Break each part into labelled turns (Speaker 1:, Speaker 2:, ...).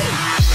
Speaker 1: Yeah.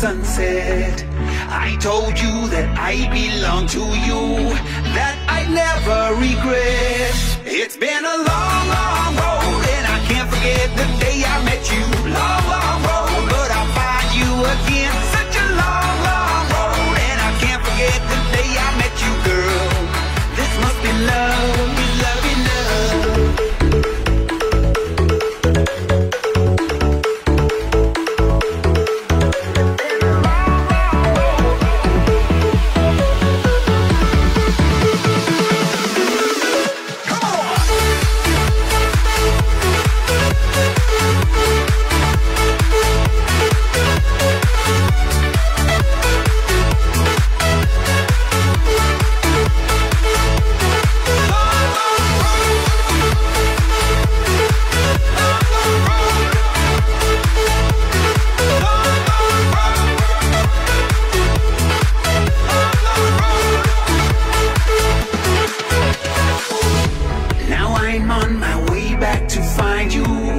Speaker 2: sunset. I told you that I belong to you, that I never regret. It's been a long find you.